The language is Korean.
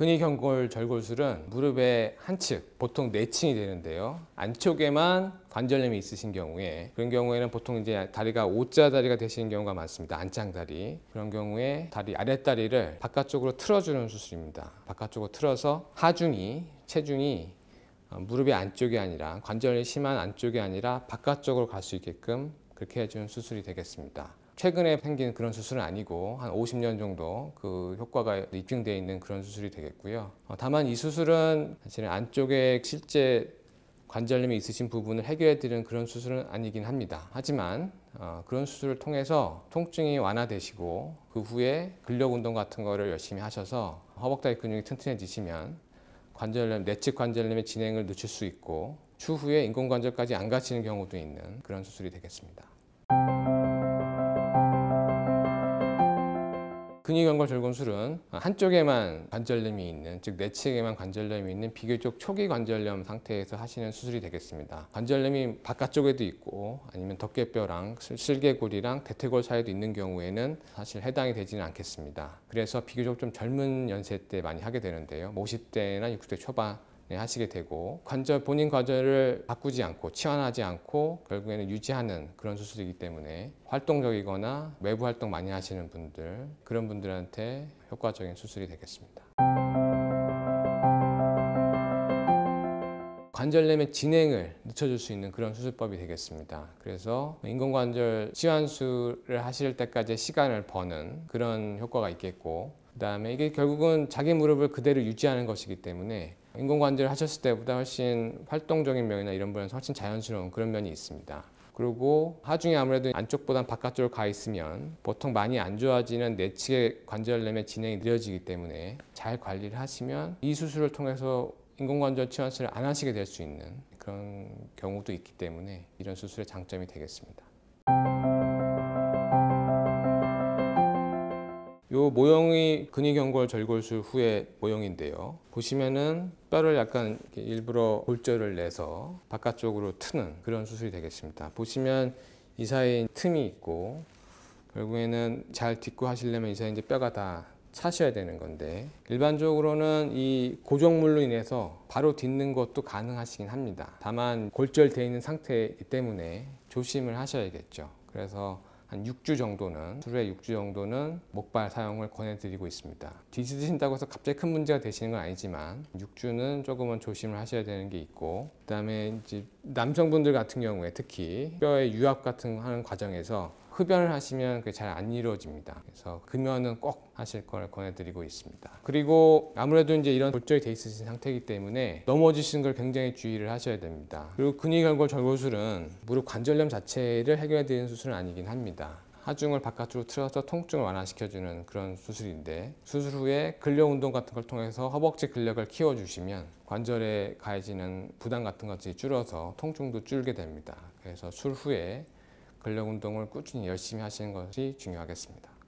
근위경골 절골술은 무릎의 한 측, 보통 네 층이 되는데요. 안쪽에만 관절염이 있으신 경우에 그런 경우에는 보통 이제 다리가 O자 다리가 되시는 경우가 많습니다. 안짱 다리. 그런 경우에 다리 아랫다리를 바깥쪽으로 틀어주는 수술입니다. 바깥쪽으로 틀어서 하중이, 체중이 어, 무릎의 안쪽이 아니라 관절이 심한 안쪽이 아니라 바깥쪽으로 갈 수 있게끔 그렇게 해주는 수술이 되겠습니다. 최근에 생긴 그런 수술은 아니고 한 50년 정도 그 효과가 입증되어 있는 그런 수술이 되겠고요. 어, 다만 이 수술은 사실은 안쪽에 실제 관절염이 있으신 부분을 해결해 드리는 그런 수술은 아니긴 합니다. 하지만 어, 그런 수술을 통해서 통증이 완화되시고 그 후에 근력 운동 같은 거를 열심히 하셔서 허벅다리 근육이 튼튼해지시면 관절염, 내측 관절염의 진행을 늦출 수 있고 추후에 인공관절까지 안 가시는 경우도 있는 그런 수술이 되겠습니다. 근위경골 절곤술은 한쪽에만 관절염이 있는 즉 내측에만 관절염이 있는 비교적 초기 관절염 상태에서 하시는 수술이 되겠습니다. 관절염이 바깥쪽에도 있고 아니면 덮개뼈랑 슬개골이랑 대퇴골 사이에도 있는 경우에는 사실 해당이 되지는 않겠습니다. 그래서 비교적 좀 젊은 연세 때 많이 하게 되는데요. 50대나 60대 초반 네, 하시게 되고 관절 본인 관절을 바꾸지 않고 치환하지 않고 결국에는 유지하는 그런 수술이기 때문에 활동적이거나 외부 활동 많이 하시는 분들 그런 분들한테 효과적인 수술이 되겠습니다. 관절염의 진행을 늦춰줄 수 있는 그런 수술법이 되겠습니다. 그래서 인공관절 치환술을 하실 때까지 시간을 버는 그런 효과가 있겠고 그 다음에 이게 결국은 자기 무릎을 그대로 유지하는 것이기 때문에 인공관절 하셨을 때보다 훨씬 활동적인 면이나 이런 부분은 훨씬 자연스러운 그런 면이 있습니다. 그리고 하중이 아무래도 안쪽보다 바깥쪽으로 가 있으면 보통 많이 안 좋아지는 내측의 관절염의 진행이 느려지기 때문에 잘 관리를 하시면 이 수술을 통해서 인공관절 치환술을 안 하시게 될 수 있는 그런 경우도 있기 때문에 이런 수술의 장점이 되겠습니다. 요 모형이 근위경골 절골술 후의 모형인데요. 보시면은 뼈를 약간 일부러 골절을 내서 바깥쪽으로 트는 그런 수술이 되겠습니다. 보시면 이 사이에 틈이 있고 결국에는 잘 딛고 하시려면 이 사이에 이제 뼈가 다 차셔야 되는 건데 일반적으로는 이 고정물로 인해서 바로 딛는 것도 가능하시긴 합니다. 다만 골절되어 있는 상태이기 때문에 조심을 하셔야겠죠. 그래서 한 6주 정도는 수루에 6주 정도는 목발 사용을 권해드리고 있습니다. 뒤지신다고 해서 갑자기 큰 문제가 되시는 건 아니지만 6주는 조금은 조심을 하셔야 되는 게 있고 그다음에 이제 남성분들 같은 경우에 특히 뼈의 유압 같은 거 하는 과정에서 흡연을 하시면 그게 잘 안 이루어집니다. 그래서 금연은 꼭 하실 걸 권해드리고 있습니다. 그리고 아무래도 이제 이런 골절이 돼 있으신 상태이기 때문에 넘어지시는 걸 굉장히 주의를 하셔야 됩니다. 그리고 근위결골 절골술은 무릎 관절염 자체를 해결해 드리는 수술은 아니긴 합니다. 하중을 바깥으로 틀어서 통증을 완화시켜주는 그런 수술인데 수술 후에 근력 운동 같은 걸 통해서 허벅지 근력을 키워주시면 관절에 가해지는 부담 같은 것이 줄어서 통증도 줄게 됩니다. 그래서 술 후에 근력 운동을 꾸준히 열심히 하시는 것이 중요하겠습니다.